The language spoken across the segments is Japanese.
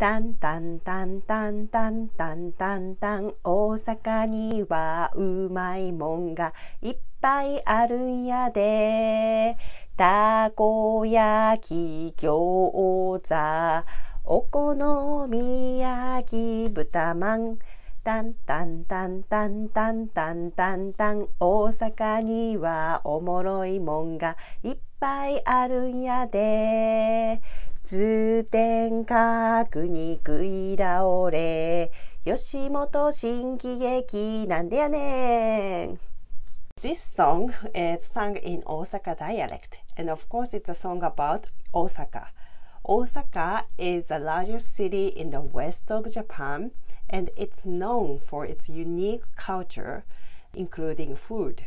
タンタンタンタンタンタンタンタン大阪にはうまいもんがいっぱいあるんやで。たこ焼き餃子お好み焼き豚まん。タンタンタンタンタンタンタンタン大阪にはおもろいもんがいっぱいあるんやで。通天閣に食い倒れ吉本新喜劇なんでやねん This song is sung in Osaka dialect and of course it's a song about Osaka. Osaka is the largest city in the west of Japan and it's known for its unique culture including food.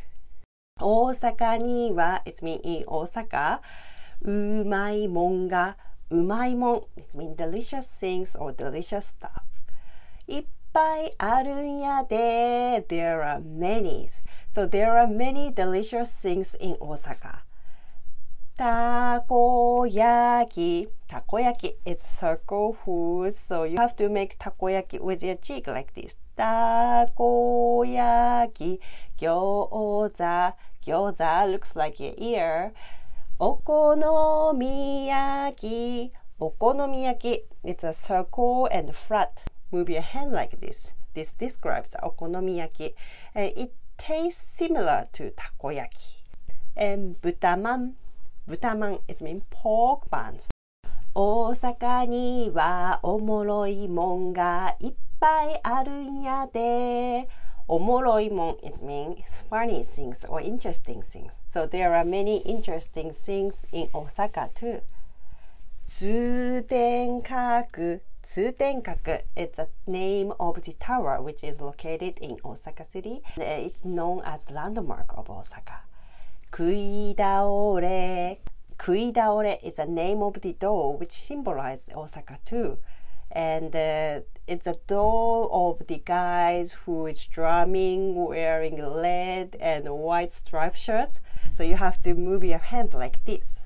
大阪には it means in 大阪うまいもんがうまいもん It means delicious things or delicious stuff いっぱいあるんやで There are many So there are many delicious things in 大阪たこ焼きたこ焼き It's circle food So you have to make たこ焼き with your cheek like this たこ焼き餃子餃子 looks like your ear お好み焼き、お好み焼き。It's a circle and flat. Move your hand like this. This describes お好み焼き。It tastes similar to たこ焼き。And 豚まん。豚まん is mean pork buns. 大阪にはおもろいもんがいっぱいあるんやで。omoroimon it means funny things or interesting things. So there are many interesting things in Osaka too. 通天閣通天閣 It's a name of the tower which is located in Osaka city. It's known as landmark of Osaka. 食い倒れ食い倒れ is a name of the door which symbolizes Osaka too. And uh, it's a doll of the guys who is drumming wearing red and white striped shirts. So you have to move your hand like this.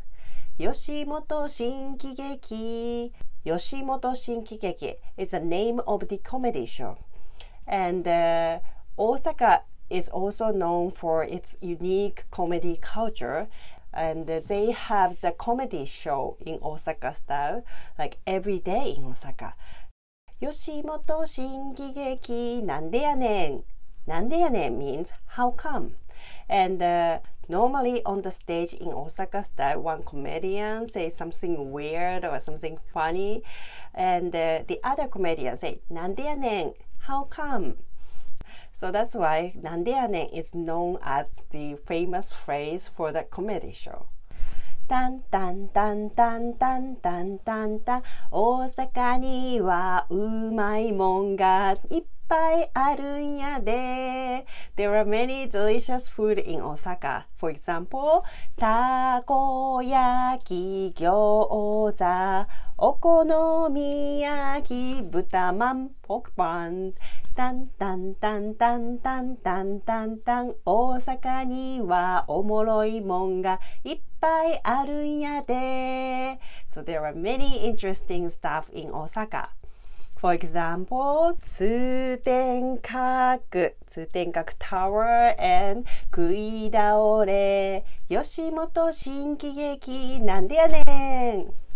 Yoshimoto Shinkigeki. Yoshimoto Shinkigeki. It's the name of the comedy show. And uh, Osaka is also known for its unique comedy culture and uh, they have the comedy show in Osaka style like every day in Osaka. 吉本新喜劇なんでやねんなんでやねん means how come and uh, normally on the stage in Osaka style one comedian say something weird or something funny and uh, the other comedian say なんでやねん how come so that's why Nandeanen is known as the famous phrase for the comedy show. タンタンタンタンタンタンタンタン大阪にはうまいもんがいっぱいあるんやで There are many delicious food in Osaka. For example, たこ焼き餃子お好み焼き豚まんポークパンタンタンタンタンタンタンタンタン大阪にはおもろいもんがいっぱいあるんやで So there are many interesting stuff in Osaka For example, 通天閣、通天閣 Tower and 食い倒れ、吉本新喜劇。なんでやねん。